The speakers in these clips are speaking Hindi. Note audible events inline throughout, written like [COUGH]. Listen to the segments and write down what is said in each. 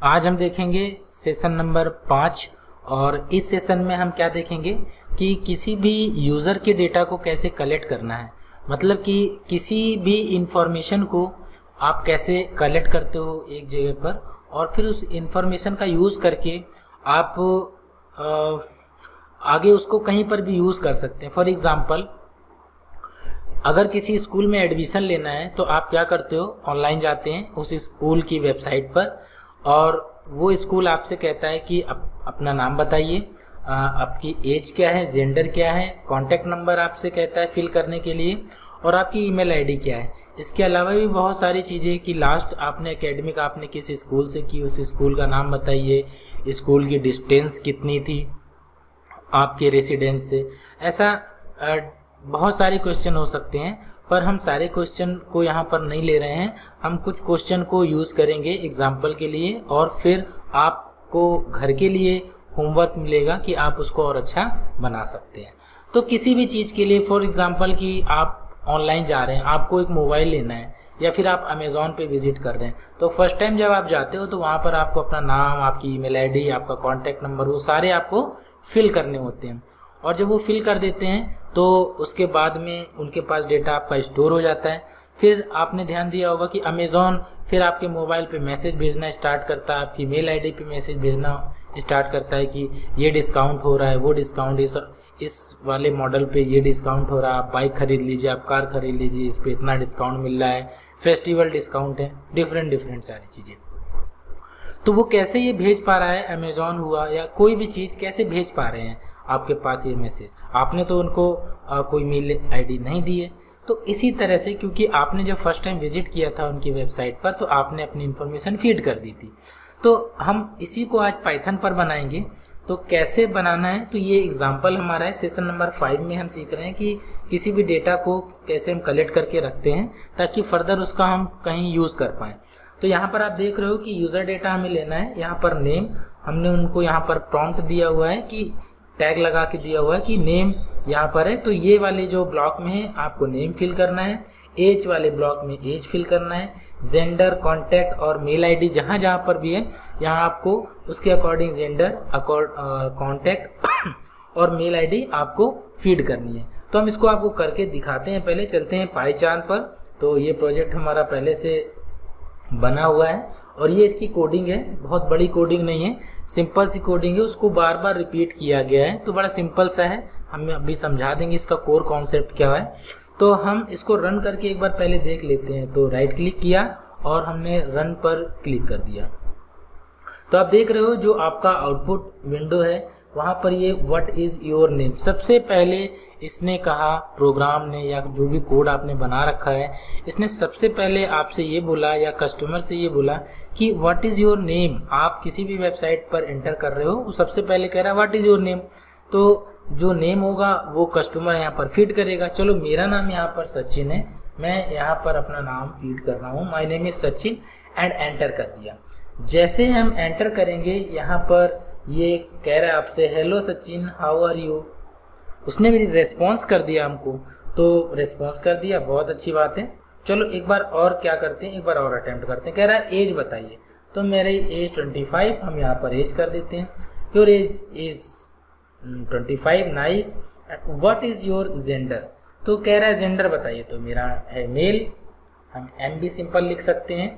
आज हम देखेंगे सेशन नंबर पाँच और इस सेशन में हम क्या देखेंगे कि किसी भी यूज़र के डेटा को कैसे कलेक्ट करना है। मतलब कि किसी भी इंफॉर्मेशन को आप कैसे कलेक्ट करते हो एक जगह पर और फिर उस इंफॉर्मेशन का यूज़ करके आप आगे उसको कहीं पर भी यूज़ कर सकते हैं। फॉर एग्ज़ाम्पल अगर किसी स्कूल में एडमिशन लेना है तो आप क्या करते हो ऑनलाइन जाते हैं उस स्कूल की वेबसाइट पर और वो स्कूल आपसे कहता है कि अप, अपना नाम बताइए। आपकी एज क्या है जेंडर क्या है कॉन्टैक्ट नंबर आपसे कहता है फिल करने के लिए और आपकी ईमेल आईडी क्या है। इसके अलावा भी बहुत सारी चीज़ें कि लास्ट आपने एकेडमिक आपने किस स्कूल से की उस स्कूल का नाम बताइए स्कूल की डिस्टेंस कितनी थी आपके रेसिडेंस से। ऐसा बहुत सारे क्वेश्चन हो सकते हैं। पर हम सारे क्वेश्चन को यहाँ पर नहीं ले रहे हैं। हम कुछ क्वेश्चन को यूज़ करेंगे एग्ज़ाम्पल के लिए और फिर आपको घर के लिए होमवर्क मिलेगा कि आप उसको और अच्छा बना सकते हैं। तो किसी भी चीज़ के लिए फॉर एग्ज़ाम्पल कि आप ऑनलाइन जा रहे हैं, आपको एक मोबाइल लेना है या फिर आप अमेज़ोन पे विज़िट कर रहे हैं तो फ़र्स्ट टाइम जब आप जाते हो तो वहाँ पर आपको अपना नाम, आपकी ईमेल आईडी आपका कॉन्टैक्ट नंबर वो सारे आपको फिल करने होते हैं। और जब वो फिल कर देते हैं तो उसके बाद में उनके पास डेटा आपका स्टोर हो जाता है। फिर आपने ध्यान दिया होगा कि अमेज़ोन फिर आपके मोबाइल पे मैसेज भेजना स्टार्ट करता है। आपकी मेल आईडी पे मैसेज भेजना स्टार्ट करता है कि ये डिस्काउंट हो रहा है, वो डिस्काउंट इस इस वाले मॉडल पे ये डिस्काउंट हो रहा है। आप बाइक खरीद लीजिए, आप कार खरीद लीजिए, इस पर इतना डिस्काउंट मिल रहा है। फेस्टिवल डिस्काउंट है डिफरेंट डिफरेंट सारी चीज़ें। तो वो कैसे ये भेज पा रहा है अमेज़ॉन हुआ या कोई भी चीज़ कैसे भेज पा रहे हैं? आपके पास ये मैसेज आपने तो उनको आ, कोई मेल आईडी नहीं दी है तो इसी तरह से क्योंकि आपने जब फ़र्स्ट टाइम विज़िट किया था उनकी वेबसाइट पर तो आपने अपनी इन्फॉर्मेशन फ़ीड कर दी थी। तो हम इसी को आज पाइथन पर बनाएँगे। तो कैसे बनाना है? तो ये एग्ज़ाम्पल हमारा है। सेशन नंबर फाइव में हम सीख रहे हैं कि किसी भी डेटा को कैसे हम कलेक्ट करके रखते हैं ताकि फर्दर उसका हम कहीं यूज़ कर पाएँ। तो यहाँ पर आप देख रहे हो कि यूज़र डेटा हमें लेना है। यहाँ पर नेम हमने उनको यहाँ पर प्रॉम्प्ट दिया हुआ है कि टैग लगा के दिया हुआ है कि नेम यहाँ पर है। तो ये वाले जो ब्लॉक में है, आपको नेम फिल करना है, एज वाले ब्लॉक में एज फिल करना है, जेंडर, कॉन्टैक्ट और मेल आईडी जहाँ जहाँ पर भी है, यहाँ आपको उसके अकॉर्डिंग जेंडर कॉन्टैक्ट [COUGHS] और मेल आईडी आपको फ़ीड करनी है। तो हम इसको आपको करके दिखाते हैं पहले, चलते हैं पाई चाँद पर। तो ये प्रोजेक्ट हमारा पहले से बना हुआ है। और ये इसकी कोडिंग है, बहुत बड़ी कोडिंग नहीं है सिंपल सी कोडिंग है, उसको बार बार रिपीट किया गया है तो बड़ा सिंपल सा है, हम अभी समझा देंगे इसका कोर कॉन्सेप्ट क्या है। तो हम इसको रन करके एक बार पहले देख लेते हैं तो राइट क्लिक किया और हमने रन पर क्लिक कर दिया। तो आप देख रहे हो जो आपका आउटपुट विंडो है, वहाँ पर ये व्हाट इज़ योर नेम सबसे पहले इसने कहा, प्रोग्राम ने या जो भी कोड आपने बना रखा है, इसने सबसे पहले आपसे ये बोला या कस्टमर से ये बोला कि व्हाट इज़ योर नेम आप किसी भी वेबसाइट पर एंटर कर रहे हो, वो सबसे पहले कह रहा है व्हाट इज़ योर नेम तो जो नेम होगा, वो कस्टमर यहाँ पर फ़ीड करेगा, चलो, मेरा नाम यहाँ पर सचिन है, मैं यहाँ पर अपना नाम फ़ीड कर रहा हूँ my name is Sachin and enter कर दिया। जैसे हम एंटर करेंगे, यहाँ पर ये कह रहा है आपसे hello Sachin how are you उसने भी रेस्पॉन्स कर दिया हमको। तो रेस्पॉन्स कर दिया, बहुत अच्छी बात है। चलो, एक बार और क्या करते हैं? एक बार और अटेम्प्ट करते हैं। कह रहा है एज बताइए। तो मेरे एज ट्वेंटी फाइव हम यहाँ पर एज कर देते हैं। Your age is twenty five nice what is your gender तो कह रहा है जेंडर बताइए। तो मेरा है मेल हम एम भी सिंपल लिख सकते हैं।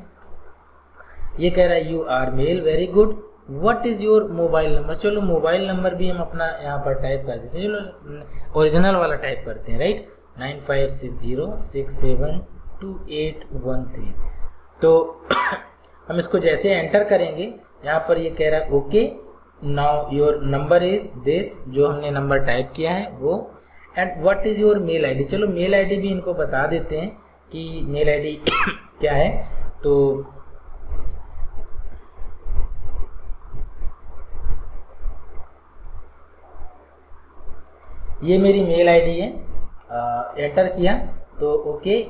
ये कह रहा है you are male very good what is your mobile number चलो मोबाइल नंबर भी हम अपना यहाँ पर टाइप कर देते हैं। चलो ओरिजिनल वाला टाइप करते हैं right nine five six zero six seven two eight one three तो हम इसको जैसे एंटर करेंगे, यहाँ पर ये कह रहा है okay now your number is this जो हमने नंबर टाइप किया है, वो। And what is your mail ID चलो मेल आईडी भी इनको बता देते हैं कि मेल आईडी [COUGHS] क्या है। तो ये मेरी मेल आईडी है। एंटर किया। तो okay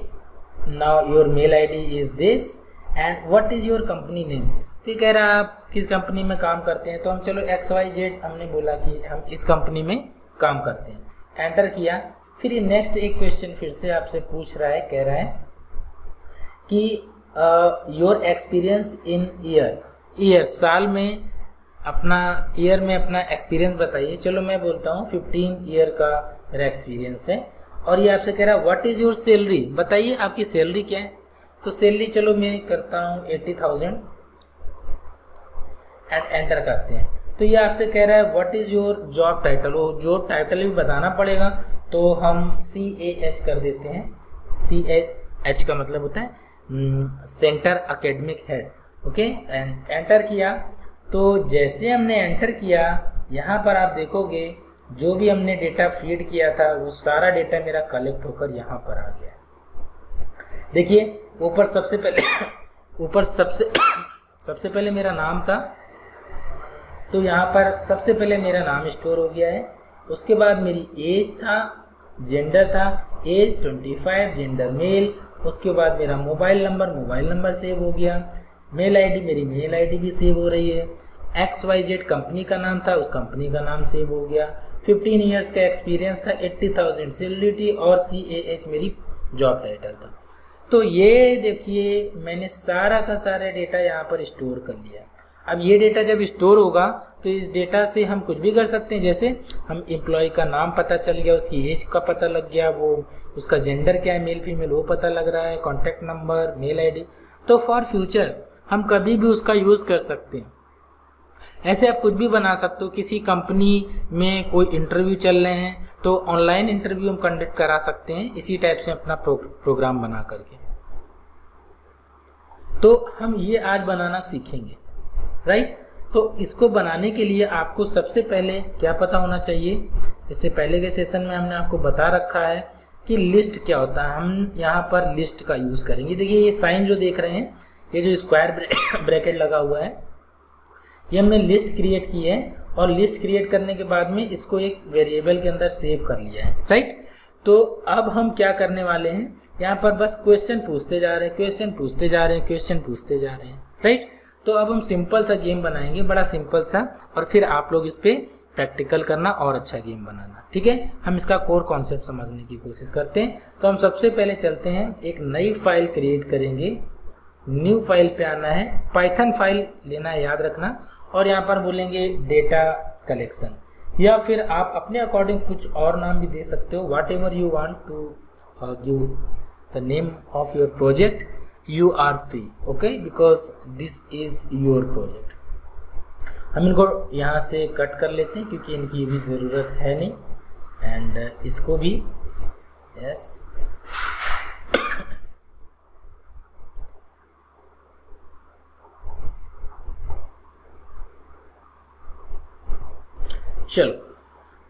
now your mail ID is this and what is your company name तो कह रहा आप किस कंपनी में काम करते हैं? तो हम चलो एक्स वाई जेड हमने बोला कि हम इस कंपनी में काम करते हैं। एंटर किया। फिर ये नेक्स्ट एक क्वेश्चन फिर से आपसे पूछ रहा है, कह रहा है कि your experience in year year साल में अपना ईयर में अपना एक्सपीरियंस बताइए। चलो मैं बोलता हूँ फिफ्टीन ईयर का मेरा एक्सपीरियंस है। और ये आपसे कह रहा है व्हाट इज़ योर सैलरी बताइए, आपकी सैलरी क्या है? तो सैलरी चलो मैं करता हूँ एट्टी थाउज़ेंड एंड एंटर करते हैं। तो ये आपसे कह रहा है what is your job title वो जॉब टाइटल भी बताना पड़ेगा तो हम सी ए एच कर देते हैं। सी ए एच का मतलब होता है centre academic head okay and enter किया। तो जैसे हमने एंटर किया, यहाँ पर आप देखोगे, जो भी हमने डेटा फ़ीड किया था, वो सारा डेटा मेरा कलेक्ट होकर यहाँ पर आ गया। देखिए, ऊपर सबसे पहले, [COUGHS] ऊपर सबसे [COUGHS] सबसे पहले मेरा नाम था। तो यहाँ पर सबसे पहले मेरा नाम स्टोर हो गया है। उसके बाद मेरी एज था जेंडर था एज 25 जेंडर मेल उसके बाद मेरा mobile number mobile number save हो गया। मेल आईडी मेरी मेल आईडी भी सेव हो रही है। एक्स वाई जेड कंपनी का नाम था उस कंपनी का नाम सेव हो गया। 15 इयर्स का एक्सपीरियंस था 80,000 सैलरी और सी एच मेरी जॉब टाइटल था। तो ये देखिए मैंने सारा का सारा डेटा यहाँ पर स्टोर कर लिया। अब ये डेटा जब स्टोर होगा तो इस डेटा से हम कुछ भी कर सकते हैं। जैसे हम एम्प्लॉय का नाम पता चल गया उसकी एज का पता लग गया वो उसका जेंडर क्या है मेल फीमेल वो पता लग रहा है कॉन्टैक्ट नंबर मेल आईडी। तो फॉर फ्यूचर हम कभी भी उसका यूज़ कर सकते हैं। ऐसे आप कुछ भी बना सकते हो किसी कंपनी में कोई इंटरव्यू चल रहे हैं तो ऑनलाइन इंटरव्यू हम कंडक्ट करा सकते हैं इसी टाइप से अपना प्रो, प्रोग्राम बना करके। तो हम ये आज बनाना सीखेंगे राइट? तो इसको बनाने के लिए आपको सबसे पहले क्या पता होना चाहिए? इससे पहले के सेशन में हमने आपको बता रखा है कि लिस्ट क्या होता है। हम यहाँ पर लिस्ट का यूज़ करेंगे। देखिए ये साइन जो देख रहे हैं ये जो स्क्वायर ब्रैकेट [COUGHS] लगा हुआ है, ये हमने लिस्ट क्रिएट की है और लिस्ट क्रिएट करने के बाद में इसको एक वेरिएबल के अंदर सेव कर लिया है राइट तो अब हम क्या करने वाले हैं? यहाँ पर बस क्वेश्चन पूछते जा रहे हैं क्वेश्चन पूछते जा रहे हैं क्वेश्चन पूछते जा रहे हैं राइट तो अब हम सिंपल सा गेम बनाएँगे, बड़ा सिंपल सा, और फिर आप लोग इस पर प्रैक्टिकल करना और अच्छा गेम बनाना, ठीक है? हम इसका कोर कॉन्सेप्ट समझने की कोशिश करते हैं। तो हम सबसे पहले चलते हैं, एक नई फ़ाइल क्रिएट करेंगे। न्यू फ़ाइल पे आना है। पाइथन फ़ाइल लेना है याद रखना। और यहाँ पर बोलेंगे डेटा कलेक्शन या फिर आप अपने अकॉर्डिंग कुछ और नाम भी दे सकते हो। Whatever you want to give the name of your project you are free okay because this is your project हम इनको यहाँ से कट कर लेते हैं क्योंकि इनकी भी ज़रूरत है नहीं। एंड uh, इसको भी यस चलो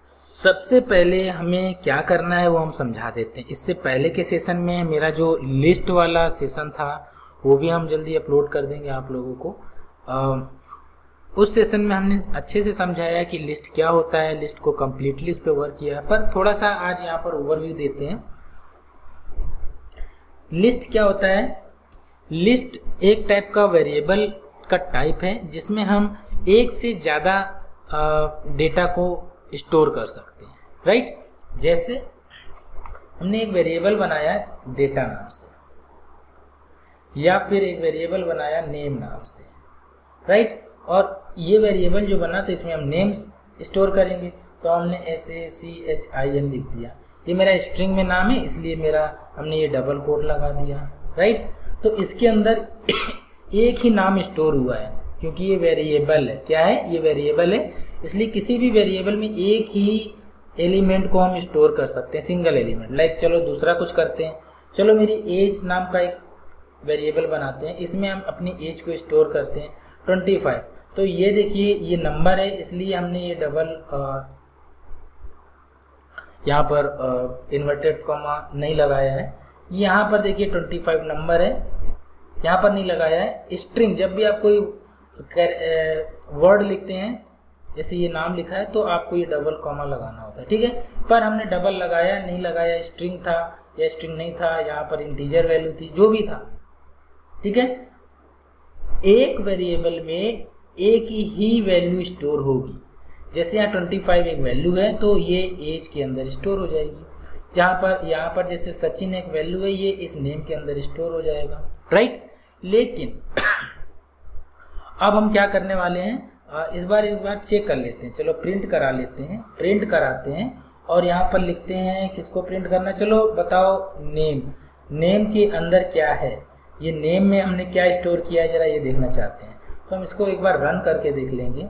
सबसे पहले हमें क्या करना है वो हम समझा देते हैं। इससे पहले के सेशन में मेरा जो लिस्ट वाला सेशन था वो भी हम जल्दी अपलोड कर देंगे आप लोगों को। आ, उस सेशन में हमने अच्छे से समझाया कि लिस्ट क्या होता है लिस्ट को कम्प्लीटली उस पर वर्क किया पर थोड़ा सा आज यहाँ पर ओवरव्यू देते हैं। लिस्ट क्या होता है? लिस्ट एक टाइप का वेरिएबल का टाइप है जिसमें हम एक से ज़्यादा डेटा को स्टोर कर सकते हैं राइट जैसे हमने एक वेरिएबल बनाया डेटा नाम से, या फिर एक वेरिएबल बनाया नेम नाम से राइट और ये वेरिएबल जो बना तो इसमें हम नेम्स स्टोर करेंगे। तो हमने S A C H I N लिख दिया। ये मेरा स्ट्रिंग में नाम है, इसलिए मेरा, हमने ये डबल कोट लगा दिया राइट तो इसके अंदर [COUGHS] एक ही नाम स्टोर हुआ है। क्योंकि ये वेरिएबल है। क्या है? ये वेरिएबल है। इसलिए किसी भी वेरिएबल में एक ही एलिमेंट को हम स्टोर कर सकते हैं सिंगल एलिमेंट लाइक चलो दूसरा कुछ करते हैं। चलो मेरी एज नाम का एक वेरिएबल बनाते हैं। इसमें हम अपनी एज को स्टोर करते हैं। ट्वेंटी फाइव तो ये देखिए, ये नंबर है। इसलिए हमने ये डबल यहाँ पर इन्वर्टेड कॉमा नहीं लगाया है। यहाँ पर देखिए ट्वेंटी फाइव नंबर है। यहाँ पर नहीं लगाया है। स्ट्रिंग जब भी आप कोई वर्ड लिखते हैं, जैसे ये नाम लिखा है तो आपको ये डबल कॉमा लगाना होता है, ठीक है? पर हमने डबल लगाया, नहीं लगाया स्ट्रिंग था या स्ट्रिंग नहीं था, यहाँ पर इंटीजर वैल्यू थी, जो भी था, ठीक है? एक वेरिएबल में एक ही वैल्यू स्टोर होगी। जैसे यहाँ ट्वेंटी फाइव एक वैल्यू है तो ये एज के अंदर स्टोर हो जाएगी। जहाँ पर, यहाँ पर जैसे सचिन एक वैल्यू है, ये इस नेम के अंदर स्टोर हो जाएगा राइट लेकिन अब हम क्या करने वाले हैं? इस बार एक बार चेक कर लेते हैं। चलो प्रिंट करा लेते हैं। प्रिंट कराते हैं और यहाँ पर लिखते हैं किसको प्रिंट करना चलो, बताओ नेम नेम के अंदर क्या है? ये नेम में हमने क्या स्टोर किया है? ज़रा ये देखना चाहते हैं। तो हम इसको एक बार रन करके देख लेंगे।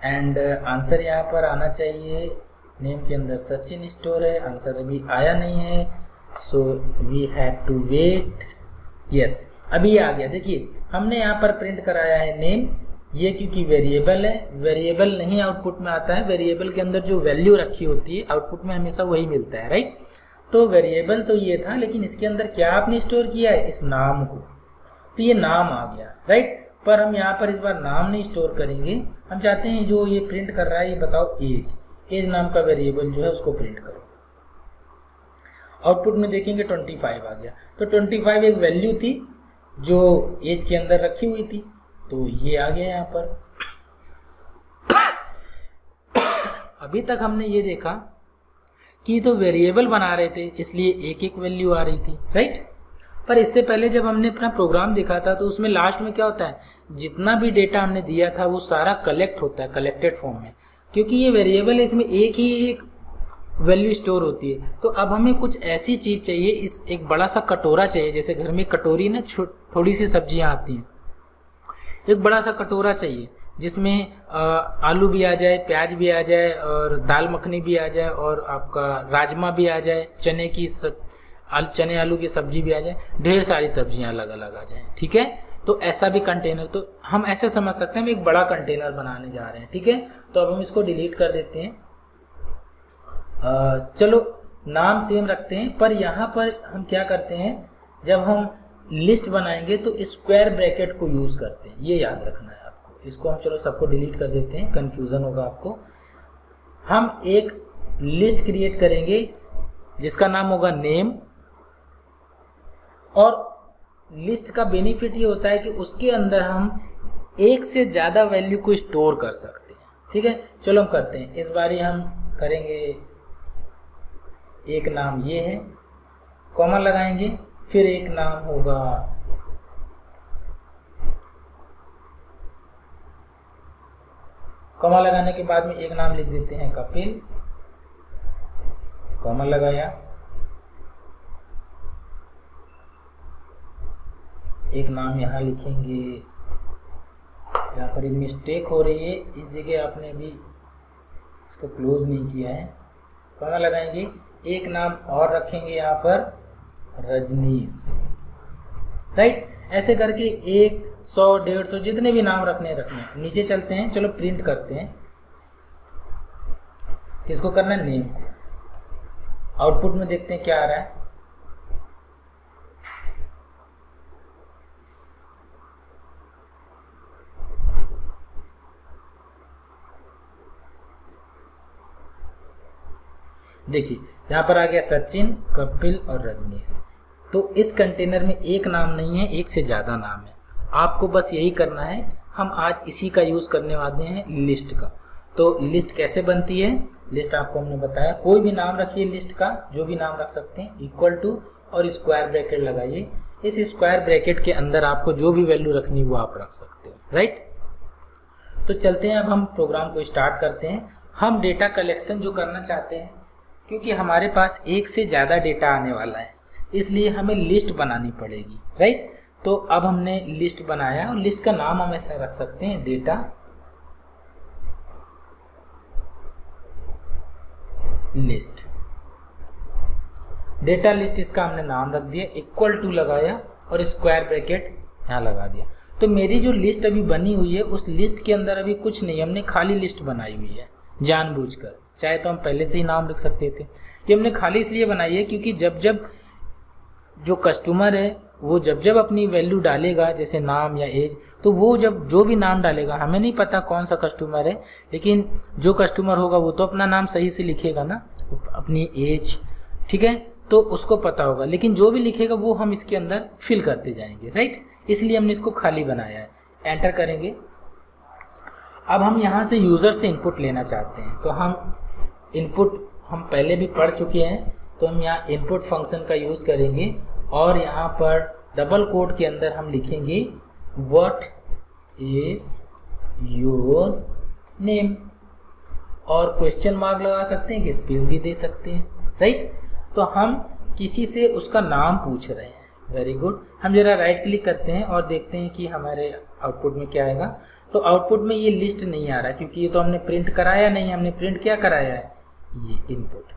एंड आंसर यहाँ पर आना चाहिए। नेम के अंदर सचिन स्टोर है। आंसर अभी आया नहीं है। So we have to wait yes अभी आ गया। देखिए, हमने यहाँ पर प्रिंट कराया है नेम ये क्योंकि वेरिएबल है वेरिएबल नहीं आउटपुट में आता है। वेरिएबल के अंदर जो वैल्यू रखी होती है आउटपुट में हमेशा वही मिलता है राइट तो वेरिएबल तो ये था, लेकिन इसके अंदर क्या आपने स्टोर किया है? इस नाम को। तो ये नाम आ गया राइट पर हम यहाँ पर इस बार नाम नहीं स्टोर करेंगे। हम चाहते हैं जो ये प्रिंट कर रहा है, ये बताओ एज एज नाम का वेरिएबल जो है, उसको प्रिंट करो। आउटपुट में देखेंगे 25 आ गया। तो 25 एक वैल्यू थी, जो एज के अंदर रखी हुई थी। तो ये आ गया यहाँ पर। अभी तक हमने ये देखा कि तो वेरिएबल बना रहे थे, इसलिए एक एक वैल्यू आ रही थी राइट पर इससे पहले जब हमने अपना प्रोग्राम देखा था तो उसमें लास्ट में क्या होता है? जितना भी डेटा हमने दिया था, वो सारा कलेक्ट होता है कलेक्टेड फॉर्म में। क्योंकि ये वेरिएबल इसमें एक ही एक वैल्यू स्टोर होती है। तो अब हमें कुछ ऐसी चीज़ चाहिए इस एक बड़ा सा कटोरा चाहिए जैसे घर में कटोरी ना थोड़ी सी सब्ज़ियाँ आती हैं। एक बड़ा सा कटोरा चाहिए जिसमें आलू भी आ जाए प्याज भी आ जाए और दाल मखनी भी आ जाए और आपका राजमा भी आ जाए चने की सब आल, चने आलू की सब्ज़ी भी आ जाए ढेर सारी सब्ज़ियाँ अलग अलग आ जाए ठीक है? तो ऐसा भी कंटेनर तो हम ऐसे समझ सकते हैं हम एक बड़ा कंटेनर बनाने जा रहे हैं ठीक है? तो अब हम इसको डिलीट कर देते हैं। चलो, नाम सेम रखते हैं, पर यहाँ पर हम क्या करते हैं, जब हम लिस्ट बनाएँगे तो स्क्वायर ब्रैकेट को यूज़ करते हैं। ये याद रखना है आपको। इसको हम चलो सबको डिलीट कर देते हैं कन्फ्यूज़न होगा आपको। हम एक लिस्ट क्रिएट करेंगे, जिसका नाम होगा नेम और लिस्ट का बेनिफिट ये होता है कि उसके अंदर हम एक से ज़्यादा वैल्यू को स्टोर कर सकते हैं। ठीक है? चलो हम करते हैं। इस बार हम करेंगे एक नाम ये है, कॉमा लगाएँगे, फिर एक नाम होगा। कॉमा लगाने के बाद में एक नाम लिख देते हैं कपिल। कॉमा लगाया। एक नाम यहाँ लिखेंगे। यहाँ पर मिस्टेक हो रही है, इस जगह आपने भी इसको क्लोज नहीं किया है। कौन लगाएँगे। एक नाम और रखेंगे यहाँ पर, रजनीश। राइट ऐसे करके एक सौ, डेढ़ सौ जितने भी नाम रखने रखने नीचे चलते हैं, चलो प्रिंट करते हैं। किसको करना है? नेम को। आउटपुट में देखते हैं क्या आ रहा है। देखिए, यहाँ पर आ गया सचिन, कपिल और रजनीश। तो इस कंटेनर में एक नाम नहीं है, एक से ज़्यादा नाम है। आपको बस यही करना है, हम आज इसी का यूज़ करने वाले हैं लिस्ट का। तो लिस्ट कैसे बनती है? लिस्ट आपको हमने बताया, कोई भी नाम रखिए लिस्ट का, जो भी नाम रख सकते हैं इक्वल टू और स्क्वायर ब्रैकेट लगाइए। इस स्क्वायर ब्रैकेट के अंदर आपको जो भी वैल्यू रखनी वो आप रख सकते हो राइट तो चलते हैं, अब हम प्रोग्राम को स्टार्ट करते हैं। हम डेटा कलेक्शन जो करना चाहते हैं क्योंकि हमारे पास एक से ज़्यादा डेटा आने वाला है। इसलिए हमें लिस्ट बनानी पड़ेगी राइट तो अब हमने लिस्ट बनाया और लिस्ट का नाम हम ऐसा रख सकते हैं डेटा लिस्ट डेटा लिस्ट इसका हमने नाम रख दिया इक्वल टू लगाया और स्क्वायर ब्रैकेट यहाँ लगा दिया। तो मेरी जो लिस्ट अभी बनी हुई है, उस लिस्ट के अंदर अभी कुछ नहीं, हमने खाली लिस्ट बनाई हुई है, जानबूझकर। चाहे तो हम पहले से ही नाम रख सकते थे। ये हमने खाली इसलिए बनाई है क्योंकि जब जब जो कस्टमर है, वो जब जब अपनी वैल्यू डालेगा, जैसे नाम या एज तो वो जब जो भी नाम डालेगा, हमें नहीं पता कौन सा कस्टमर है, लेकिन जो कस्टमर होगा, वो तो अपना नाम सही से लिखेगा ना, अपनी एज ठीक है? तो उसको पता होगा। लेकिन जो भी लिखेगा, वो हम इसके अंदर फिल करते जाएँगे राइट इसलिए हमने इसको खाली बनाया है। एंटर करेंगे। अब हम यहाँ से यूज़र से इनपुट लेना चाहते हैं तो हम इनपुट हम पहले भी पढ़ चुके हैं तो हम यहाँ इनपुट फ़ंक्शन का यूज़ करेंगे और यहाँ पर डबल कोड के अंदर हम लिखेंगे वट इज़ योर नेम और क्वेश्चन मार्क लगा सकते हैं कि स्पेस भी दे सकते हैं राइट तो हम किसी से उसका नाम पूछ रहे हैं। वेरी गुड हम जरा राइट क्लिक करते हैं और देखते हैं कि हमारे आउटपुट में क्या आएगा। तो आउटपुट में ये लिस्ट नहीं आ रहा, क्योंकि ये तो हमने प्रिंट कराया नहीं, हमने प्रिंट क्या कराया है? ये इनपुट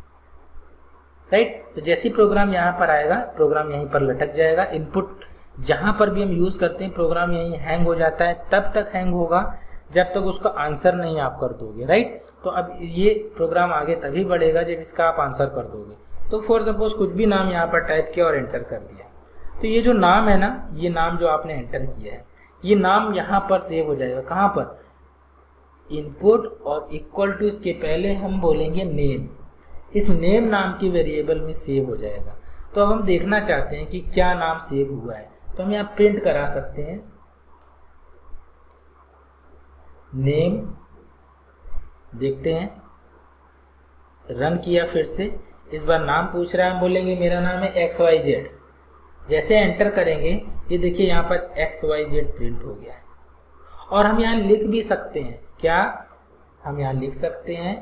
राइट तो जैसे प्रोग्राम यहाँ पर आएगा प्रोग्राम यहीं पर लटक जाएगा. इनपुट जहाँ पर भी हम यूज़ करते हैं प्रोग्राम यहीं हैंग हो जाता है. तब तक हैंग होगा जब तक उसका आंसर नहीं आप कर दोगे. राइट तो अब ये प्रोग्राम आगे तभी बढ़ेगा जब इसका आप आंसर कर दोगे. तो फॉर सपोज़ कुछ भी नाम यहाँ पर टाइप किया और एंटर कर दिया. तो ये जो नाम है ना, ये नाम जो आपने एंटर किया है, ये नाम यहाँ पर सेव हो जाएगा. कहाँ पर? इनपुट और इक्वल टू इसके पहले हम बोलेंगे नेम इस नेम नाम की वेरिएबल में सेव हो जाएगा। तो अब हम देखना चाहते हैं कि क्या नाम सेव हुआ है। तो हम यहाँ प्रिंट करा सकते हैं। नेम देखते हैं। रन किया फिर से। इस बार नाम पूछ रहा है, हम बोलेंगे, मेरा नाम है एक्स वाई जेड जैसे एंटर करेंगे, ये देखिए यहाँ पर एक्स वाई जेड प्रिंट हो गया है। और हम यहाँ लिख भी सकते हैं। क्या हम यहाँ लिख सकते हैं?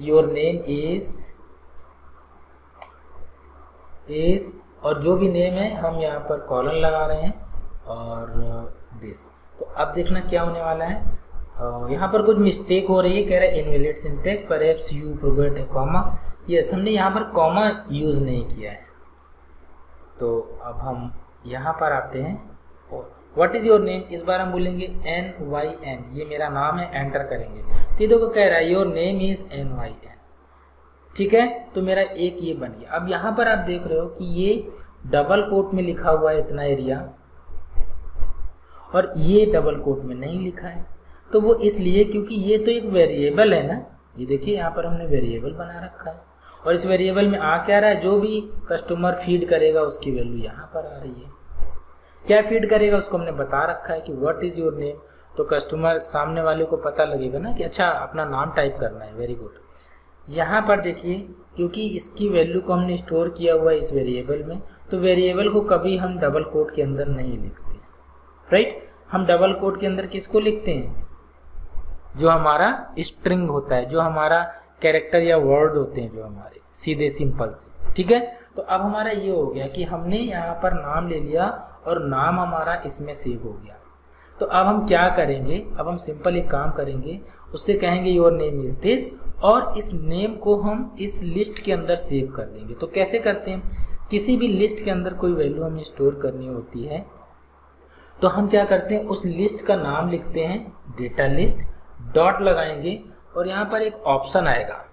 योर नेम इज़ इज़ और जो भी नेम है, हम यहाँ पर कॉलन लगा रहे हैं, और दिस तो अब देखना क्या होने वाला है। यहाँ पर कुछ मिस्टेक हो रही है, कह रहा है invalid syntax perhaps you forgot a comma yes हमने यहाँ पर कॉमा यूज़ नहीं किया है। तो अब हम यहाँ पर आते हैं। व्हाट इज़ योर नेम इस बार हम बोलेंगे एन वाई एन ये मेरा नाम है एंटर करेंगे। तो ये देखो कह रहा है your name is N Y N ठीक है? तो मेरा एक ये बन गया। अब यहाँ पर आप देख रहे हो कि ये डबल कोट में लिखा हुआ है इतना एरिया और ये डबल कोट में नहीं लिखा है। तो वो इसलिए क्योंकि ये तो एक वेरिएबल है ना। ये देखिए, यहाँ पर हमने वेरिएबल बना रखा है। और इस वेरिएबल में आ क्या रहा है? जो भी कस्टमर फ़ीड करेगा, उसकी वैल्यू यहाँ पर आ रही है। क्या फ़ीड करेगा उसको हमने बता रखा है कि व्हाट इज़ योर नेम तो कस्टमर सामने वाले को पता लगेगा ना कि अच्छा अपना नाम टाइप करना है वेरी गुड यहाँ पर देखिए, क्योंकि इसकी वैल्यू को हमने स्टोर किया हुआ है इस वेरिएबल में तो वेरिएबल को कभी हम डबल कोट के अंदर नहीं लिखते। राइट हम डबल कोट के अंदर किसको लिखते हैं? जो हमारा स्ट्रिंग होता है, जो हमारा कैरेक्टर या वर्ड होते हैं, जो हमारे सीधे सिंपल से। ठीक है? तो अब हमारा ये हो गया कि हमने यहाँ पर नाम ले लिया और नाम हमारा इसमें सेव हो गया। तो अब हम क्या करेंगे? अब हम सिंपल एक काम करेंगे। उससे कहेंगे योर नेम इज़ दिस और इस नेम को हम इस लिस्ट के अंदर सेव कर देंगे। तो कैसे करते हैं? किसी भी लिस्ट के अंदर कोई वैल्यू हमें स्टोर करनी होती है तो हम क्या करते हैं? उस लिस्ट का नाम लिखते हैं डेटा लिस्ट डॉट लगाएँगे और यहाँ पर एक ऑप्शन आएगा।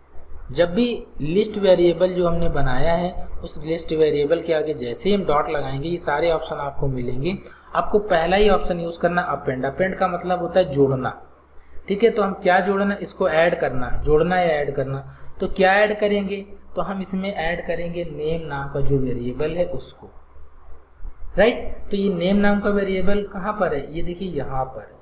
जब भी लिस्ट वेरिएबल जो हमने बनाया है, उस लिस्ट वेरिएबल के आगे जैसे ही हम डॉट लगाएँगे, ये सारे ऑप्शन आपको मिलेंगे। आपको पहला ही ऑप्शन यूज़ करना अपेंड अपेंड का मतलब होता है जोड़ना। ठीक है तो हम क्या जोड़ना? इसको ऐड करना। जोड़ना या ऐड करना। तो क्या ऐड करेंगे? तो हम इसमें ऐड करेंगे नेम नाम का जो वेरिएबल है उसको। राइट तो ये नेम नाम का वेरिएबल कहाँ पर है? ये देखिए यहाँ पर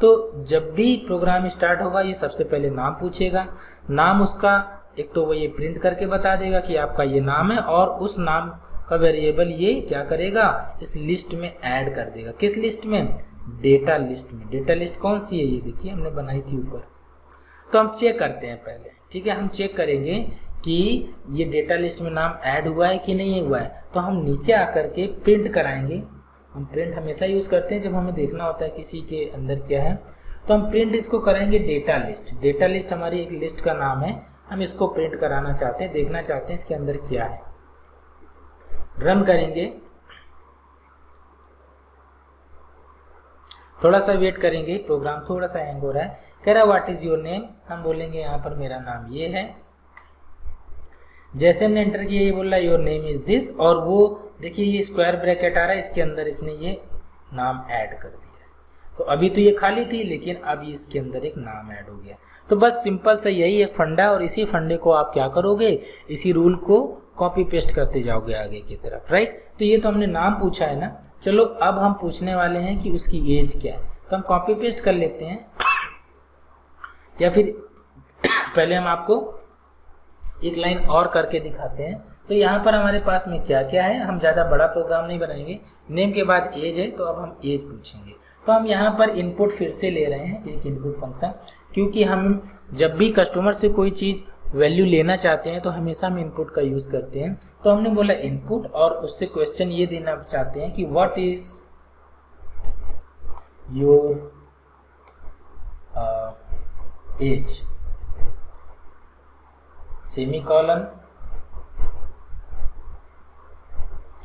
तो जब भी प्रोग्राम स्टार्ट होगा, ये सबसे पहले नाम पूछेगा। नाम उसका, एक तो वो ये प्रिंट करके बता देगा कि आपका ये नाम है और उस नाम का वेरिएबल ये क्या करेगा? इस लिस्ट में ऐड कर देगा। किस लिस्ट में? डेटा लिस्ट में। डेटा लिस्ट कौन सी है ये? देखिए, हमने बनाई थी ऊपर। तो हम चेक करते हैं पहले। ठीक है, हम चेक करेंगे कि ये डेटा लिस्ट में नाम ऐड हुआ है कि नहीं हुआ है। तो हम नीचे आकर के प्रिंट कराएँगे। हम प्रिंट हमेशा यूज़ करते हैं जब हमें देखना होता है किसी के अंदर क्या है। तो हम प्रिंट इसको कराएँगे डेटा लिस्ट डेटा लिस्ट हमारी एक लिस्ट का नाम है। हम इसको प्रिंट कराना चाहते हैं, देखना चाहते हैं इसके अंदर क्या है। रन करेंगे। थोड़ा सा वेट करेंगे प्रोग्राम थोड़ा सा हैंग हो रहा है। कह रहा व्हाट इज़ योर नेम हम बोलेंगे, यहाँ पर मेरा नाम ये है। जैसे हमने एंटर किया, ये बोल रहा योर नेम इज़ दिस और वो देखिए, ये स्क्वायर ब्रैकेट आ रहा है, इसके अंदर इसने ये नाम ऐड कर दिया तो अभी तो ये खाली थी, लेकिन अब इसके अंदर एक नाम ऐड हो गया तो बस सिंपल सा यही एक फंडा है, और इसी फंडे को आप क्या करोगे, इसी रूल को कॉपी पेस्ट करते जाओगे आगे की तरफ़ राइट तो ये तो हमने नाम पूछा है ना? चलो, अब हम पूछने वाले हैं कि उसकी एज क्या है। तो हम कॉपी पेस्ट कर लेते हैं। या फिर [COUGHS] पहले हम आपको एक लाइन और करके दिखाते हैं। तो यहाँ पर हमारे पास में क्या क्या है? हम ज़्यादा बड़ा प्रोग्राम नहीं बनाएँगे। नेम के बाद एज है तो अब हम एज पूछेंगे। तो हम यहाँ पर इनपुट फिर से ले रहे हैं, एक इनपुट फ़ंक्शन क्योंकि हम जब भी कस्टमर से कोई चीज़ वैल्यू लेना चाहते हैं तो हमेशा हम इनपुट का यूज़ करते हैं। तो हमने बोला इनपुट और उससे क्वेश्चन ये देना चाहते हैं कि what is your age semicolon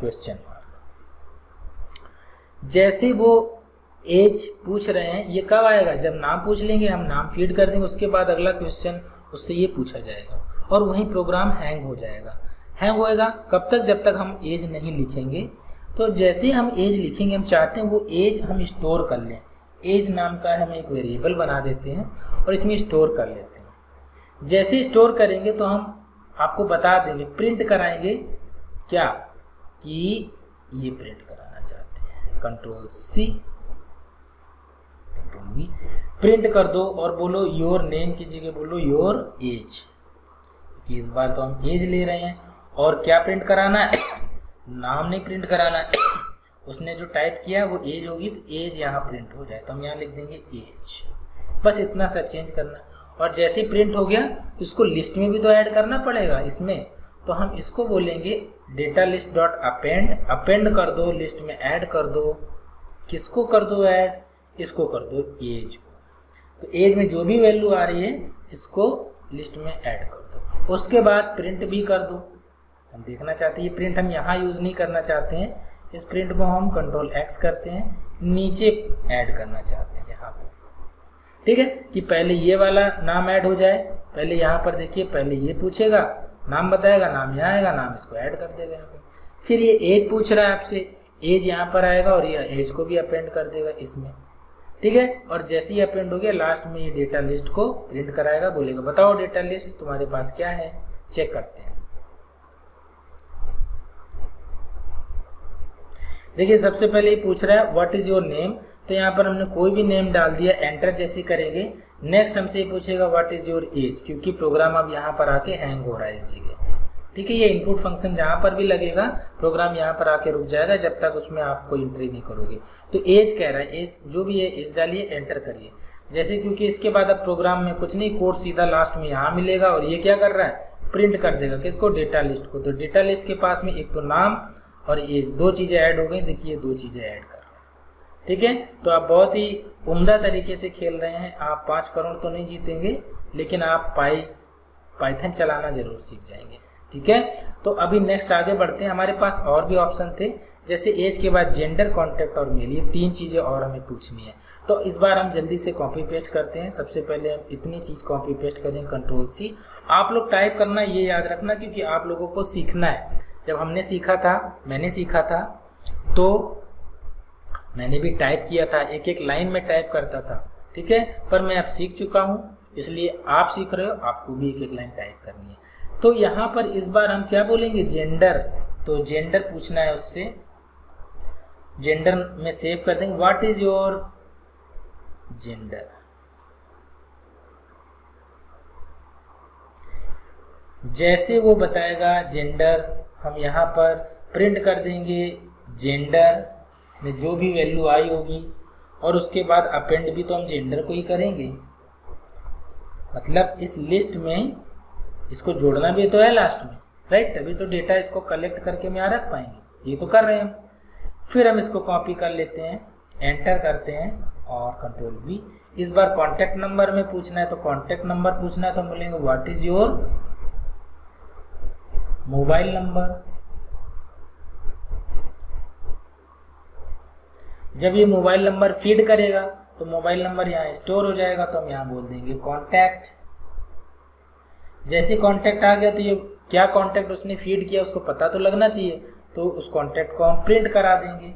question. जैसे वो एज पूछ रहे हैं, ये कब आएगा? जब नाम पूछ लेंगे, हम नाम फ़ीड कर देंगे, उसके बाद अगला क्वेश्चन उससे ये पूछा जाएगा और वहीं प्रोग्राम हैंग हो जाएगा। हैंग होएगा कब तक? जब तक हम एज नहीं लिखेंगे। तो जैसे हम एज लिखेंगे, हम चाहते हैं वो एज हम स्टोर कर लें। एज नाम का हम एक वेरिएबल बना देते हैं और इसमें स्टोर कर लेते हैं। जैसे स्टोर करेंगे तो हम आपको बता देंगे, प्रिंट कराएँगे क्या? कि ये प्रिंट कराना चाहते हैं। Control C control V print कर दो और बोलो योर नेम की जगह बोलो योर एज क्योंकि इस बार तो हम एज ले रहे हैं। और क्या प्रिंट कराना है? [COUGHS] नाम नहीं प्रिंट कराना है। [COUGHS] उसने जो टाइप किया वो एज होगी तो एज यहाँ प्रिंट हो जाए। तो हम यहाँ लिख देंगे एज बस इतना सा चेंज करना। और जैसे ही प्रिंट हो गया, इसको लिस्ट में भी तो ऐड करना पड़ेगा इसमें। तो हम इसको बोलेंगे data list dot append append कर दो लिस्ट में ऐड कर दो। किसको कर दो ऐड इसको कर दो एज को। तो एज में जो भी वैल्यू आ रही है, इसको लिस्ट में ऐड कर दो। उसके बाद प्रिंट भी कर दो। हम देखना चाहते हैं, ये प्रिंट हम यहाँ यूज़ नहीं करना चाहते हैं। इस प्रिंट को हम कंट्रोल एक्स करते हैं। नीचे ऐड करना चाहते हैं यहाँ पर ठीक है? कि पहले ये वाला नाम ऐड हो जाए। पहले यहाँ पर देखिए, पहले ये पूछेगा। नाम बताएगा, नाम यहाँ आएगा, नाम इसको ऐड कर देगा यहाँ पे। फिर ये एज पूछ रहा है आपसे एज यहाँ पर आएगा और ये एज को भी अपेंड कर देगा इसमें। ठीक है? और जैसे ही अपेंड हो गया लास्ट में ये डेटा लिस्ट को प्रिंट कराएगा, बोलेगा, बताओ डेटा लिस्ट तुम्हारे पास क्या है? चेक करते हैं। देखिए, सबसे पहले ये पूछ रहा है व्हाट इज़ योर नेम तो यहाँ पर हमने कोई भी नेम डाल दिया एंटर जैसे करेंगे। नेक्स्ट हमसे पूछेगा व्हाट इज़ योर एज क्योंकि प्रोग्राम अब यहाँ पर आके हैंग हो रहा है इस जगह। ठीक है, ये इनपुट फ़ंक्शन जहाँ पर भी लगेगा प्रोग्राम यहाँ पर आके रुक जाएगा जब तक उसमें आप कोई एंट्री नहीं करोगे। तो एज कह रहा है एज जो भी है एज डालिए एंटर करिए। जैसे क्योंकि इसके बाद अब प्रोग्राम में कुछ नहीं कोड सीधा लास्ट में यहाँ मिलेगा और ये क्या कर रहा है? प्रिंट कर देगा, किसको? डेटा लिस्ट को। तो डेटा लिस्ट के पास में एक तो नाम और ये दो चीज़ें ऐड हो गई, देखिए दो चीज़ें ऐड कर ठीक है? तो आप बहुत ही उम्दा तरीके से खेल रहे हैं। आप पाँच करोड़ तो नहीं जीतेंगे, लेकिन आप पाई, पाइथन चलाना ज़रूर सीख जाएँगे। ठीक है? तो अभी नेक्स्ट आगे बढ़ते हैं। हमारे पास और भी ऑप्शन थे, जैसे एज के बाद जेंडर कॉन्टेक्ट और मेल, ये तीन चीज़ें और हमें पूछनी है। तो इस बार हम जल्दी से कॉपी पेस्ट करते हैं। सबसे पहले हम इतनी चीज़ कॉपी पेस्ट करें कंट्रोल सी आप लोग टाइप करना, ये याद रखना, क्योंकि आप लोगों को सीखना है। जब हमने सीखा था, मैंने सीखा था तो मैंने भी टाइप किया था। एक एक लाइन में टाइप करता था, ठीक है? पर मैं अब सीख चुका हूँ, इसलिए आप सीख रहे हो, आपको भी एक एक लाइन टाइप करनी है। तो यहाँ पर इस बार हम क्या बोलेंगे? जेंडर तो जेंडर पूछना है उससे। जेंडर में सेव कर देंगे। व्हाट इज़ योर जेंडर जैसे वो बताएगा जेंडर हम यहाँ पर प्रिंट कर देंगे जेंडर में जो भी वैल्यू आई होगी, और उसके बाद अपेंड भी तो हम जेंडर को ही करेंगे। मतलब इस लिस्ट में इसको जोड़ना भी तो है लास्ट में राइट तभी तो डेटा इसको कलेक्ट करके हम यहाँ रख पाएँगे। ये तो कर रहे हैं फिर हम इसको कॉपी कर लेते हैं एंटर करते हैं और कंट्रोल भी इस बार कॉन्टेक्ट नंबर में पूछना है तो कॉन्टेक्ट नंबर पूछना है तो हम बोलेंगे what is your mobile number जब ये मोबाइल नंबर फ़ीड करेगा तो मोबाइल नंबर यहाँ स्टोर हो जाएगा तो हम यहाँ बोल देंगे कॉन्टैक्ट जैसे कॉन्टैक्ट आ गया तो ये क्या कॉन्टैक्ट उसने फ़ीड किया उसको पता तो लगना चाहिए तो उस कॉन्टैक्ट को हम प्रिंट करा देंगे।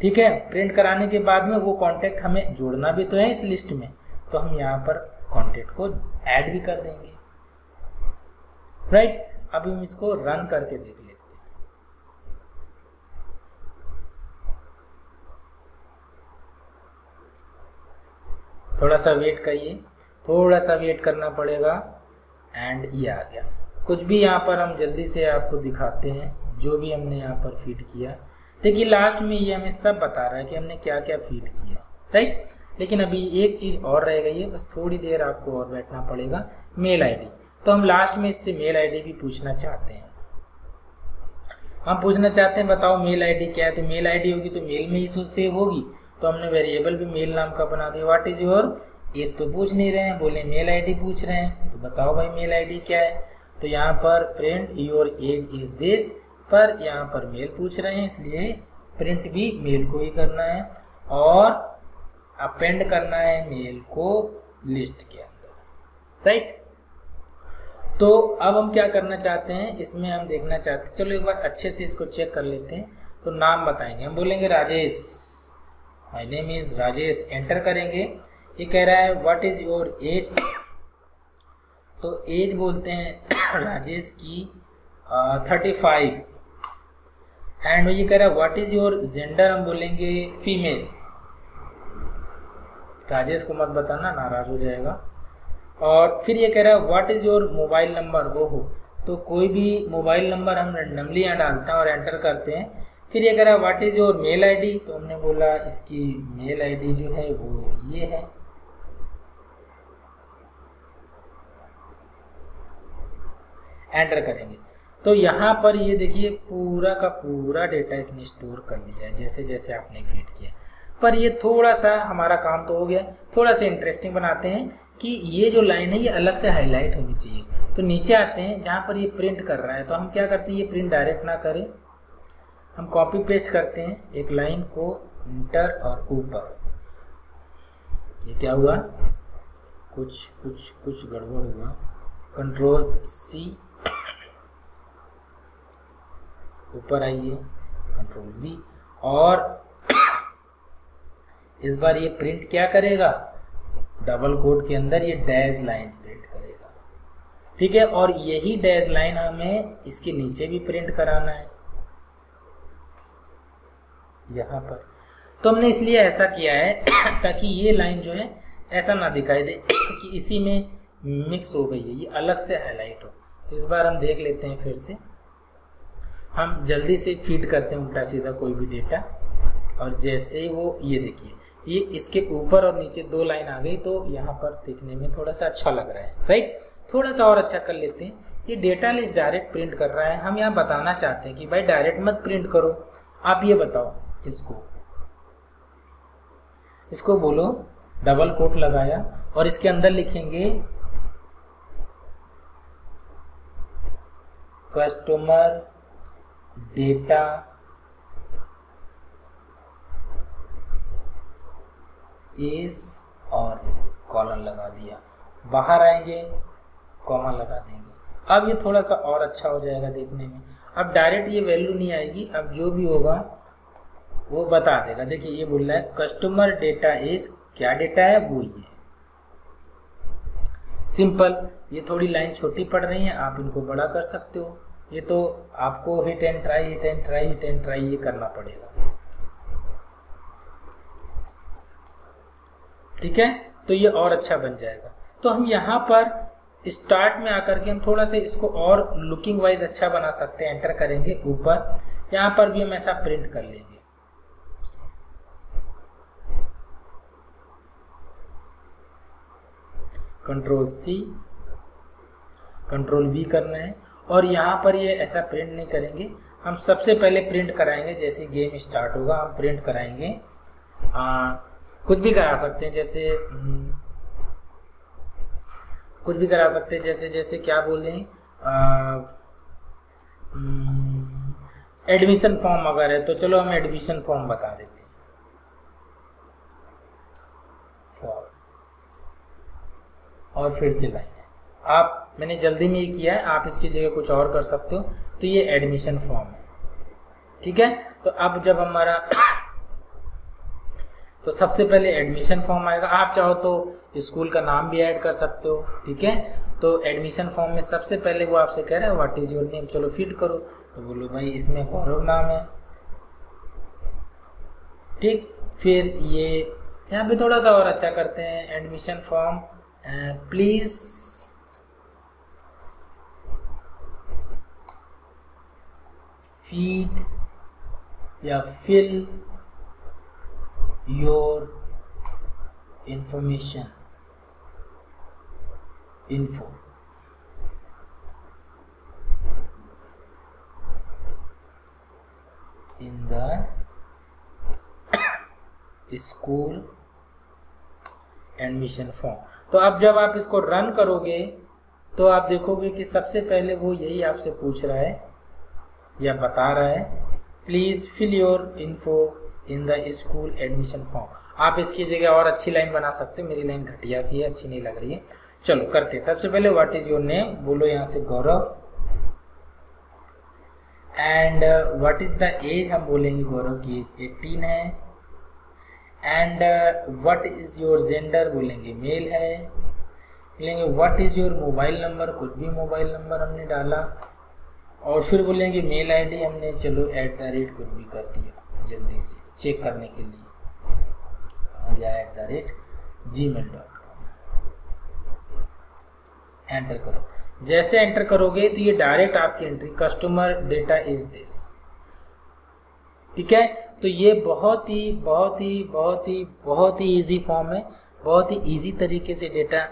ठीक है? प्रिंट कराने के बाद में वो कॉन्टैक्ट हमें जोड़ना भी तो है इस लिस्ट में तो हम यहाँ पर कॉन्टैक्ट को ऐड भी कर देंगे। राइट अब हम इसको रन करके देख लेते थोड़ा सा वेट करिए। थोड़ा सा वेट करना पड़ेगा। एंड ये आ गया। कुछ भी यहाँ पर हम जल्दी से आपको दिखाते हैं, जो भी हमने यहाँ पर फ़ीड किया। देखिए लास्ट में ये हमें सब बता रहा है कि हमने क्या क्या फ़ीड किया राइट लेकिन अभी एक चीज़ और रह गई है, बस थोड़ी देर आपको और बैठना पड़ेगा मेल आईडी तो हम लास्ट में इससे मेल आईडी भी पूछना चाहते हैं। हम पूछना चाहते हैं, बताओ मेल आईडी क्या है? तो मेल आईडी होगी तो मेल में ही सेव होगी। तो हमने वेरिएबल भी मेल नाम का बना दिया। व्हाट इज़ योर एज तो पूछ नहीं रहे हैं, बोले मेल आईडी पूछ रहे हैं तो बताओ भाई मेल आईडी क्या है? तो यहाँ पर print your age is this पर यहाँ पर मेल पूछ रहे हैं, इसलिए प्रिंट भी मेल को ही करना है और अपेंड करना है मेल को लिस्ट के अंदर राइट तो अब हम क्या करना चाहते हैं, इसमें हम देखना चाहते हैं, चलो एक बार अच्छे से इसको चेक कर लेते हैं तो नाम बताएँगे, हम बोलेंगे Rajesh my name is Rajesh enter करेंगे ये कह रहा है व्हाट इज़ योर एज तो एज बोलते हैं [COUGHS] राजेश की थर्टी फाइव एंड ये कह रहा है व्हाट इज़ योर जेंडर हम बोलेंगे फीमेल राजेश को मत बताना, नाराज़ हो जाएगा। और फिर ये कह रहा है what is your mobile number ओहो तो कोई भी मोबाइल नंबर हम रैंडमली यहाँ डालते हैं और एंटर करते हैं। फिर ये कह रहा है what is your mail ID तो हमने बोला, इसकी मेल आईडी जो है वो ये है। एंटर करेंगे। तो यहाँ पर ये देखिए, पूरा का पूरा डेटा इसने स्टोर कर लिया है, जैसे जैसे आपने फ़ीड किया पर ये थोड़ा सा हमारा काम तो हो गया। थोड़ा सा इंटरेस्टिंग बनाते हैं कि ये जो लाइन है, ये अलग से हाईलाइट होनी चाहिए। तो नीचे आते हैं, जहाँ पर ये प्रिंट कर रहा है तो हम क्या करते हैं, ये प्रिंट डायरेक्ट ना करें। हम कॉपी पेस्ट करते हैं, एक लाइन को इंटर और ऊपर। ये क्या हुआ? कुछ कुछ कुछ गड़बड़ हुआ। कंट्रोल सी ऊपर आइए कंट्रोल वी और इस बार ये प्रिंट क्या करेगा? डबल कोड के अंदर ये डैश लाइन प्रिंट करेगा। ठीक है, और यही डैश लाइन हमें इसके नीचे भी प्रिंट कराना है। यहाँ पर। तो हमने इसलिए ऐसा किया है, ताकि ये लाइन जो है, ऐसा ना दिखाई दे कि इसी में मिक्स हो गई है, ये अलग से हाईलाइट हो। तो इस बार हम देख लेते हैं फिर से। हम जल्दी से फ़ीड करते हैं उल्टा सीधा कोई भी डेटा और जैसे वो, ये देखिए, ये इसके ऊपर और नीचे दो लाइन आ गई तो यहाँ पर देखने में थोड़ा सा अच्छा लग रहा है राइट थोड़ा सा और अच्छा कर लेते हैं। ये डेटा लिस्ट डायरेक्ट प्रिंट कर रहा है। हम यहाँ बताना चाहते हैं कि भाई डायरेक्ट मत प्रिंट करो। आप ये बताओ, इसको इसको बोलो डबल कोट लगाया, और इसके अंदर लिखेंगे कस्टमर डेटा इज़ और कॉलन लगा दिया। बाहर आएँगे कॉमा लगा देंगे। अब ये थोड़ा सा और अच्छा हो जाएगा देखने में। अब डायरेक्ट ये वैल्यू नहीं आएगी, अब जो भी होगा, वो बता देगा। देखिए, ये बोल रहा है कस्टमर डेटा इज़ क्या डेटा है? वो ये सिंपल ये थोड़ी लाइन छोटी पड़ रही है, आप इनको बड़ा कर सकते हो। ये तो आपको hit and try hit and try hit and try ये करना पड़ेगा। ठीक है? तो ये और अच्छा बन जाएगा। तो हम यहाँ पर स्टार्ट में आकर के हम थोड़ा सा इसको और लुकिंग वाइज अच्छा बना सकते हैं। एंटर करेंगे ऊपर। यहाँ पर भी हम ऐसा प्रिंट कर लेंगे। कंट्रोल सी कंट्रोल वी करना है। और यहाँ पर ये ऐसा प्रिंट नहीं करेंगे। हम सबसे पहले प्रिंट कराएँगे जैसे गेम स्टार्ट होगा हम प्रिंट कराएँगे। आ, कुछ भी करा सकते हैं जैसे हम्म, कुछ भी करा सकते हैं जैसे जैसे क्या बोल एडमिशन फॉर्म अगर है तो चलो हम एडमिशन फॉर्म बता देते हैं। और फिर से लाइन। है आप मैंने जल्दी में ये किया है, आप इसकी जगह कुछ और कर सकते हो। तो ये एडमिशन फॉर्म है। ठीक है? तो अब जब हमारा [COUGHS] तो सबसे पहले एडमिशन फॉर्म आएगा। आप चाहो तो स्कूल का नाम भी ऐड कर सकते हो। ठीक है? तो एडमिशन फॉर्म में सबसे पहले वो आपसे कह रहा है व्हाट इज़ योर नेम चलो फ़ीड करो। तो बोलो, भाई, इसमें गौरव नाम है। ठीक? फिर ये, यहाँ पे थोड़ा सा और अच्छा करते हैं। एडमिशन फॉर्म प्लीज़ फ़ीड या fill your information info in the school admission form तो अब जब आप इसको रन करोगे तो आप देखोगे कि सबसे पहले वो यही आपसे पूछ रहा है या बता रहा है please fill your info in the school admission form आप इसकी जगह और अच्छी लाइन बना सकते हो, मेरी लाइन घटिया सी है, अच्छी नहीं लग रही है। चलो, करते हैं। सबसे पहले व्हाट इज़ योर नेम बोलो यहाँ से Gaurav. And what is the age हम बोलेंगे गौरव की एज 18 है। And what is your gender बोलेंगे मेल है। बोलेंगे what is your mobile number कुछ भी मोबाइल नंबर हमने डाला। और फिर बोलेंगे मेल आईडी हमने, चलो एट द रेट कुछ भी कर दिया, जल्दी से चेक करने के लिए। गया at the rate Gmail dot com enter करो। जैसे एंटर करोगे तो ये डायरेक्ट आपकी entry customer data is this ठीक है? तो ये बहुत ही बहुत ही बहुत ही बहुत ही इजी फॉर्म है। बहुत ही इजी तरीके से डेटा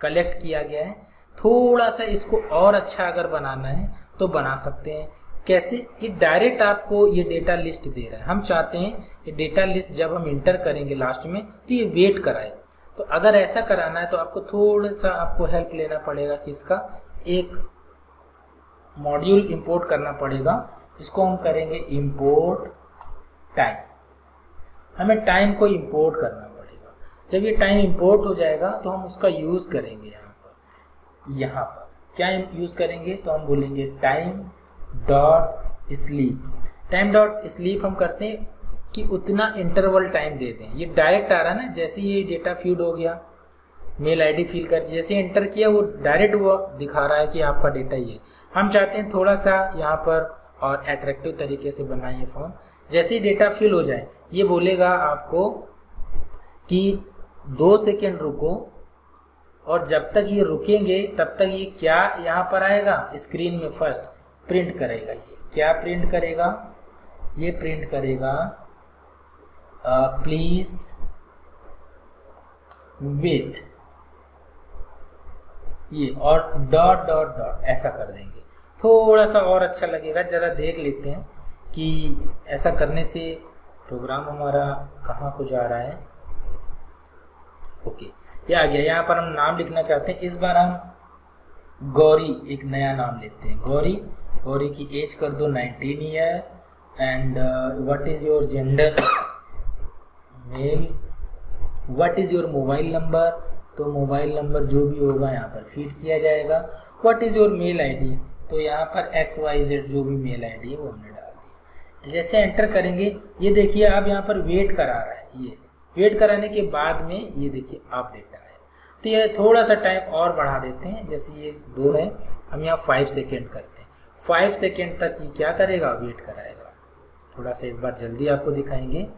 कलेक्ट [COUGHS] किया गया है। थोड़ा सा इसको और अच्छा अगर बनाना है तो बना सकते हैं। कैसे? ये डायरेक्ट आपको ये डेटा लिस्ट दे रहा है। हम चाहते हैं ये डेटा लिस्ट जब हम इंटर करेंगे लास्ट में तो ये वेट कराए। तो अगर ऐसा कराना है तो आपको थोड़ा सा आपको हेल्प लेना पड़ेगा कि इसका एक मॉड्यूल इंपोर्ट करना पड़ेगा। इसको हम करेंगे इंपोर्ट टाइम हमें टाइम को इंपोर्ट करना पड़ेगा। जब ये टाइम इंपोर्ट हो जाएगा तो हम उसका यूज़ करेंगे यहाँ पर। यहाँ पर। क्या यूज़ करेंगे तो हम बोलेंगे time dot sleep time dot sleep हम करते हैं कि उतना इंटरवल टाइम दे दें। ये डायरेक्ट आ रहा है ना, जैसे ये डेटा फ़ीड हो गया मेल आईडी फिल कर, जैसे इंटर किया, वो डायरेक्ट वो दिखा रहा है कि आपका डेटा ये। हम चाहते हैं थोड़ा सा यहाँ पर और एट्रैक्टिव तरीके से बनाइए फॉर्म जैसे ही डेटा फिल हो जाए, ये बोलेगा आपको कि दो सेकेंड रुको और जब तक ये रुकेंगे, तब तक ये क्या यहाँ पर आएगा? स्क्रीन में फ़र्स्ट प्रिंट करेगा ये। क्या प्रिंट करेगा? ये प्रिंट करेगा प्लीज़ वेट ये और डॉट डॉट डॉट ऐसा कर देंगे। थोड़ा सा और अच्छा लगेगा, ज़रा देख लेते हैं कि ऐसा करने से प्रोग्राम हमारा कहाँ को जा रहा है। ओके, ये आ गया। यहाँ पर हम नाम लिखना चाहते हैं। इस बार हम गौरी, एक नया नाम लेते हैं। गौरी गौरी की एज कर दो 19 year and what is your gender male what is your mobile number तो मोबाइल नंबर जो भी होगा यहाँ पर फ़ीड किया जाएगा। What is your mail ID तो यहाँ पर एक्स वाई जेड जो भी मेल आईडी है वो हमने डाल दिया। जैसे एंटर करेंगे, ये देखिए आप यहाँ पर वेट करा रहा है, ये। वेट कराने के बाद में ये देखिए आप डेटा है। तो ये थोड़ा सा टाइम और बढ़ा देते हैं। जैसे ये दो है, हम यहाँ फाइव सेकेंड करते हैं। फाइव सेकेंड तक ये क्या करेगा? वेट कराएगा। थोड़ा सा इस बार जल्दी आपको दिखाएँगे।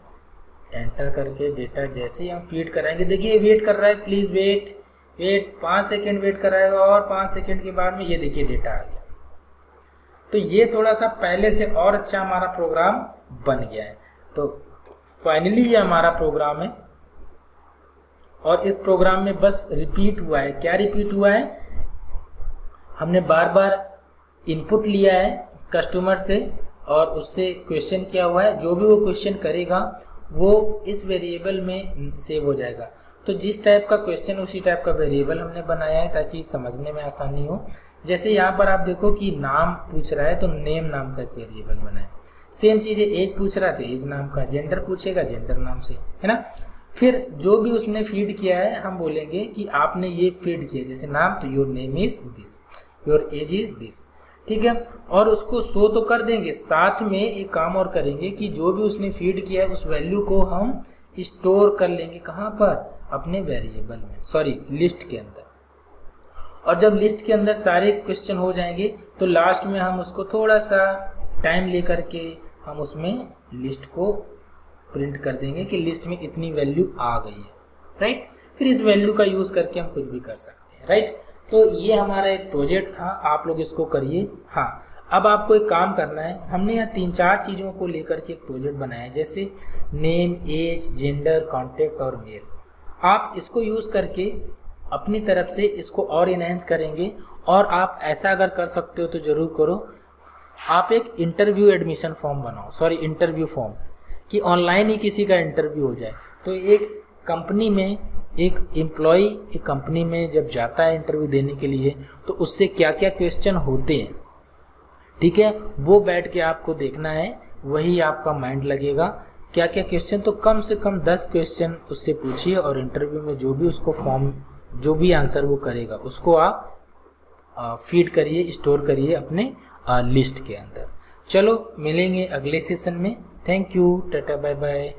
एंटर करके डेटा जैसे ही हम फ़ीड कराएँगे, देखिए वेट कर रहा है। प्लीज़ वेट वेट पाँच सेकेंड वेट कराएगा और पाँच सेकेंड के बाद में ये देखिए डेटा आ गया। तो ये थोड़ा सा पहले से और अच्छा हमारा प्रोग्राम बन गया है। तो फाइनली ये हमारा प्रोग्राम है। और इस प्रोग्राम में बस रिपीट हुआ है। क्या रिपीट हुआ है? हमने बार बार इनपुट लिया है कस्टमर से और उससे क्वेश्चन किया हुआ है। जो भी वो क्वेश्चन करेगा, वो इस वेरिएबल में सेव हो जाएगा। तो जिस टाइप का क्वेश्चन उसी टाइप का वेरिएबल हमने बनाया है ताकि समझने में आसानी हो। जैसे यहाँ पर आप देखो कि नाम पूछ रहा है तो नेम नाम का एक वेरिएबल बनाए सेम चीज़ है एज पूछ रहा है तो एज नाम का जेंडर पूछेगा जेंडर नाम से, है ना? फिर जो भी उसने फ़ीड किया है, हम बोलेंगे कि आपने ये फ़ीड किया, जैसे नाम तो your name is this your age is this ठीक है? और उसको शो तो कर देंगे, साथ में एक काम और करेंगे कि जो भी उसने फ़ीड किया है, उस वैल्यू को हम स्टोर कर लेंगे कहाँ पर? अपने वेरिएबल में सॉरी लिस्ट के अंदर। और जब लिस्ट के अंदर सारे क्वेश्चन हो जाएँगे तो लास्ट में हम उसको थोड़ा सा टाइम लेकर के हम उसमें लिस्ट को प्रिंट कर देंगे कि लिस्ट में इतनी वैल्यू आ गई है राइट फिर इस वैल्यू का यूज़ करके हम कुछ भी कर सकते हैं राइट तो ये हमारा एक प्रोजेक्ट था, आप लोग इसको करिए। हाँ अब आपको एक काम करना है, हमने यहाँ तीन चार चीज़ों को लेकर के एक प्रोजेक्ट बनाया है, जैसे नेम एज जेंडर कॉन्टेक्ट और मेल आप इसको यूज़ करके अपनी तरफ़ से इसको और इनहेंस करेंगे, और आप ऐसा अगर कर सकते हो तो ज़रूर करो। आप एक इंटरव्यू एडमिशन फॉर्म बनाओ सॉरी इंटरव्यू फॉर्म कि ऑनलाइन ही किसी का इंटरव्यू हो जाए। तो एक कंपनी में, एक एम्प्लॉय एक कंपनी में जब जाता है इंटरव्यू देने के लिए तो उससे क्या क्या क्वेश्चन होते हैं? ठीक है? वो बैठ के आपको देखना है, वही आपका माइंड लगेगा। क्या क्या क्वेश्चन तो कम से कम दस क्वेश्चन उससे पूछिए और इंटरव्यू में जो भी उसको फॉर्म जो भी आंसर वो करेगा, उसको आप फ़ीड करिए स्टोर करिए अपने लिस्ट के अंदर। चलो मिलेंगे अगले सेशन में। Thank you Tata bye bye